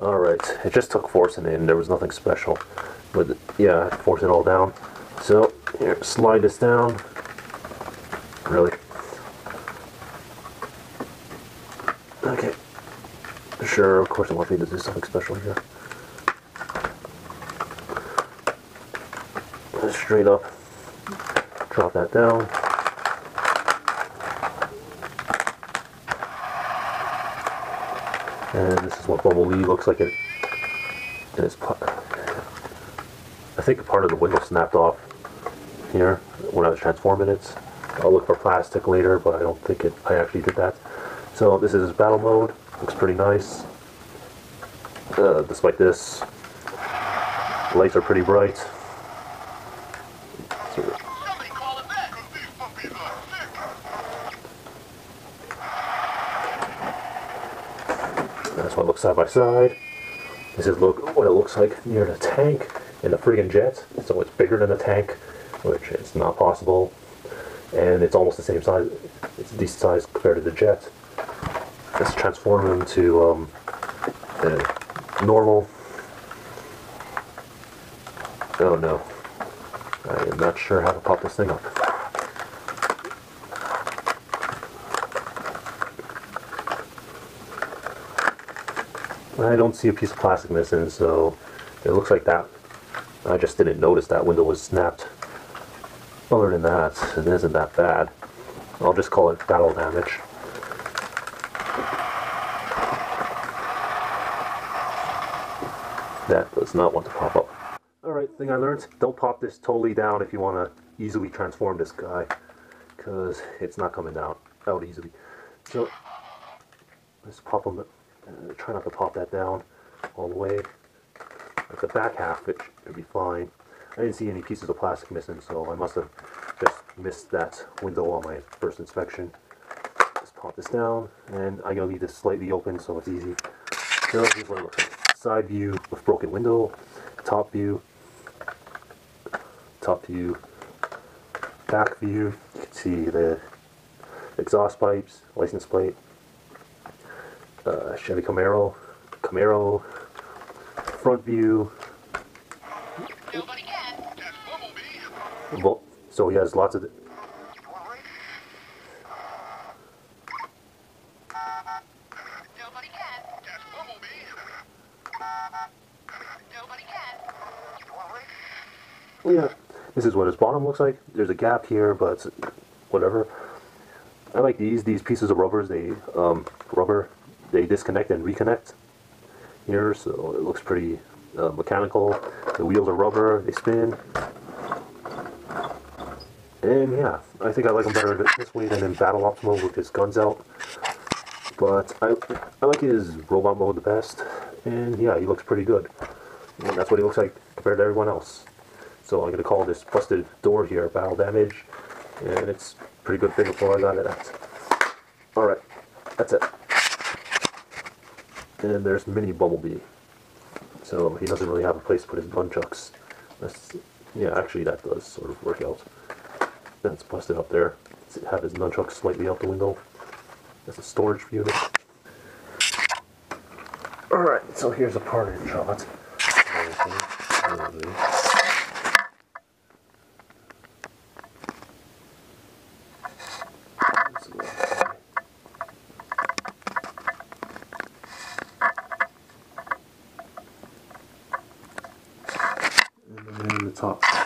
Alright, it just took forcing in, there was nothing special. But yeah, force it all down. So, here, slide this down. Really? Okay. Sure, of course I want me to do something special here. Straight up. Drop that down. And this is what Bumblebee looks like it is. I think a part of the window snapped off here when I was transforming it. I'll look for plastic later, but I don't think it. I actually did that. So this is battle mode. Looks pretty nice. Uh, despite this, lights are pretty bright. What it looks side by side. This is look what it looks like near the tank in the friggin' jet. So it's bigger than the tank, which is not possible. And it's almost the same size. It's decent size compared to the jet. Let's transform them to um, normal. Oh no. I am not sure how to pop this thing up. I don't see a piece of plastic missing, so it looks like that. I just didn't notice that window was snapped. Other than that, it isn't that bad. I'll just call it battle damage. That does not want to pop up. Alright, thing I learned, don't pop this totally down if you want to easily transform this guy. Because it's not coming down out easily. So, let's pop him try not to pop that down all the way. Like the back half, it should be fine. I didn't see any pieces of plastic missing, so I must have just missed that window on my first inspection. Just pop this down, and I'm going to leave this slightly open so it's easy. So here's what it looks like. Side view with broken window, top view, top view, back view. You can see the exhaust pipes, license plate, uh, Chevy Camaro, Camaro, front view. Well, so he has lots of. Yeah, this is what his bottom looks like. There's a gap here, but whatever. I like these. These pieces of rubbers, they um, rubber they disconnect and reconnect here, so it looks pretty uh, mechanical. The wheels are rubber, they spin. And yeah, I think I like them better this way than in Battle Optimal with his guns out. But I, I like his robot mode the best. And yeah, he looks pretty good. And that's what he looks like compared to everyone else. So I'm going to call this busted door here battle damage. And it's pretty good thing before I got it at. Alright, that's it. And there's Mini Bumblebee. So he doesn't really have a place to put his nunchucks. That's, yeah, actually that does sort of work out. That's busted up there. Have his nunchucks slightly out the window. That's a storage unit. Alright, so here's a parting shot. Top